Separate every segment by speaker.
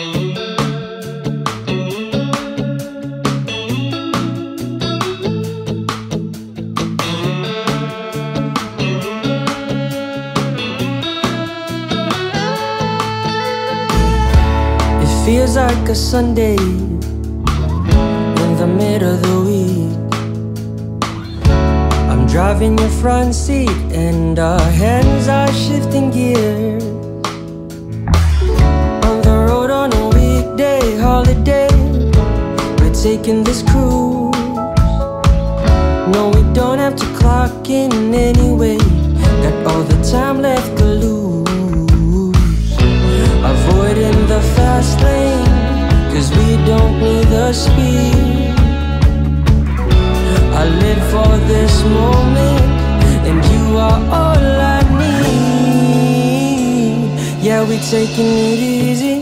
Speaker 1: It feels like a Sunday in the middle of the week. I'm driving your front seat, and our hands are shifting gears. Taking this cruise. No, we don't have to clock in anyway. Got all the time left to lose. Avoiding the fast lane, cause we don't need the speed. I live for this moment, and you are all I need. Yeah, we're taking it easy.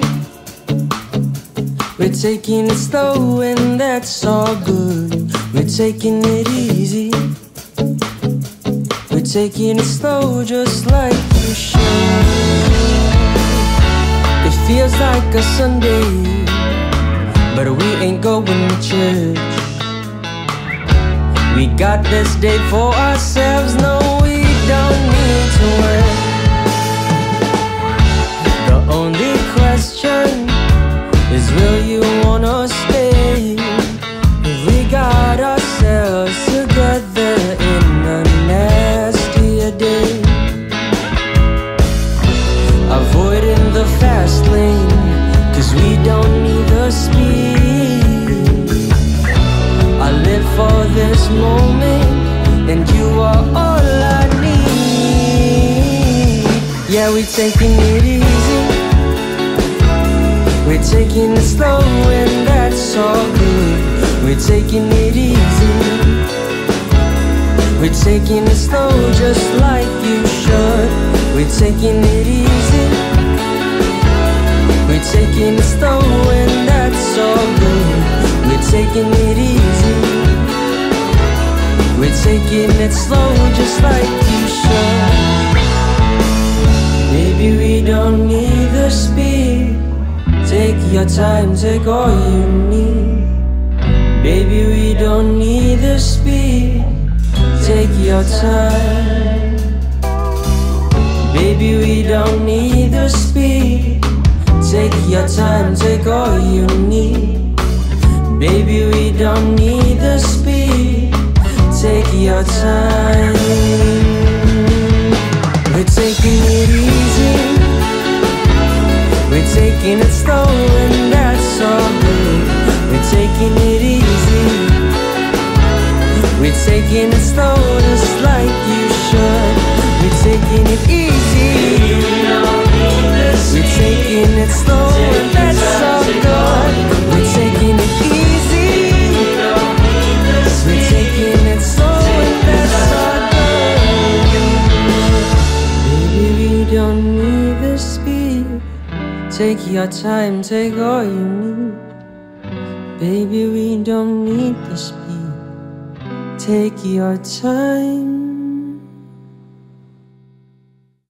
Speaker 1: We're taking it slow, and that's all good. We're taking it easy. We're taking it slow, just like you should. It feels like a Sunday, but we ain't going to church. We got this day for ourselves, no, we don't need to work. The only question is will you wanna stay? If we got ourselves together in a nastier day. Avoiding the fast lane, cause we don't need the speed. I live for this moment, and you are all I need. Yeah, we're taking it easy. We're taking it slow, and that's all good. We're taking it easy. We're taking it slow, just like you should. We're taking it easy. We're taking it slow, and that's all good. We're taking it easy. We're taking it slow, just like Take your time, take all you need. Baby, we don't need the speed. Take your time. Baby, we don't need the speed. Take your time, take all you need. Baby, we don't need the speed. Take your time. We're taking it easy. We're taking it slow, taking it slow, just like you should. We're taking it easy. We're taking it slow, and that's all good. We're taking it easy. We're taking it slow, and that's all good. Baby, we don't need the speed. Take your time, take all you need. Baby, we don't need the speed. Take your time.